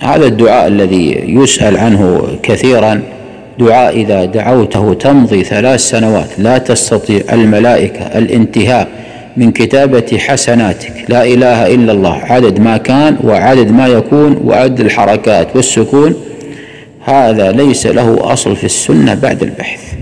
هذا الدعاء الذي يسأل عنه كثيرا. دعاء إذا دعوته تمضي ثلاث سنوات. لا تستطيع الملائكة الانتهاء من كتابة حسناتك. لا إله إلا الله. عدد ما كان وعدد ما يكون وعدد الحركات والسكون. هذا ليس له أصل في السنة بعد البحث.